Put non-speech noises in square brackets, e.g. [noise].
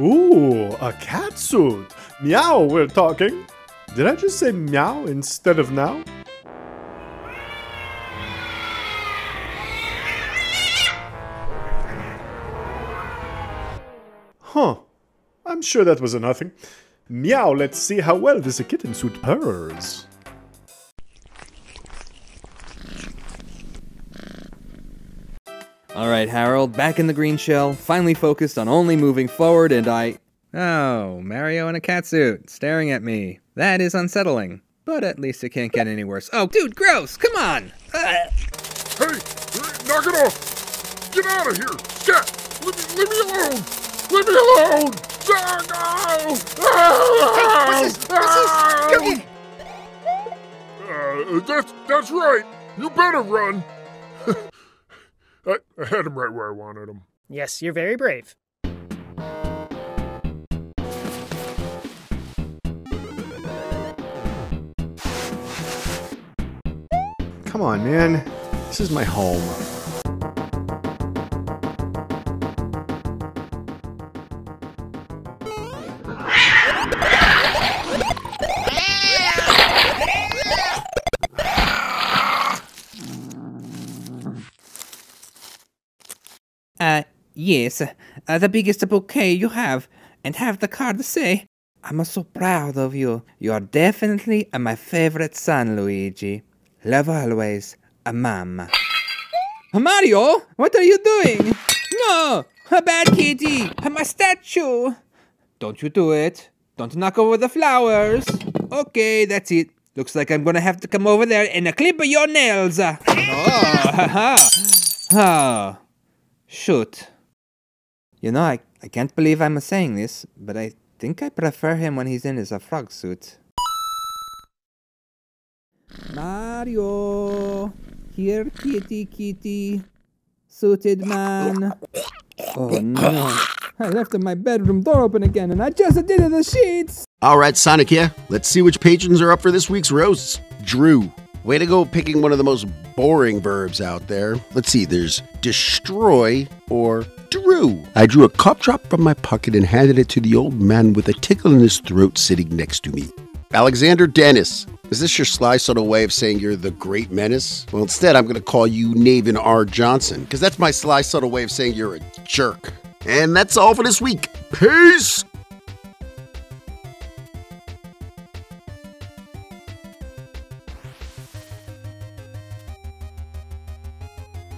Ooh, a cat suit. Meow, we're talking. Did I just say meow instead of now? Huh. I'm sure that was a nothing. Meow, let's see how well this kitten suit purrs. All right, Harold, back in the green shell, finally focused on only moving forward, and I. Oh, Mario in a catsuit, staring at me. That is unsettling. But at least it can't get any worse. Oh, dude, gross! Come on! Uh, Hey, knock it off! Get out of here! Scat! Leave me, leave me alone! Leave me alone! Ah, no! Ah, what's this? What's this? Come here! Uh, that's, that's right! You better run! [laughs] I, I had him right where I wanted him. Yes, you're very brave. Come on, man. This is my home. Uh, yes, uh, the biggest bouquet you have, and have the card to say, I'm so proud of you. You are definitely uh, my favorite son, Luigi. Love always, a mama. Mario, what are you doing? No, a bad kitty, my statue. Don't you do it. Don't knock over the flowers. Okay, that's it. Looks like I'm gonna have to come over there and clip your nails. Oh, ha ha. Oh. Shoot. You know, I, I can't believe I'm saying this, but I think I prefer him when he's in his frog suit. Mario! Here, kitty, kitty. Suited man. Oh no. I left my bedroom door open again and I just did the sheets! All right, Sonic here. Let's see which patrons are up for this week's roasts. Drew. Way to go picking one of the most boring verbs out there. Let's see, there's destroy or drew. I drew a cough drop from my pocket and handed it to the old man with a tickle in his throat sitting next to me. Alexander Dennis. Is this your sly subtle way of saying you're the great menace? Well, instead, I'm going to call you Navin R. Johnson, because that's my sly subtle way of saying you're a jerk. And that's all for this week. Peace!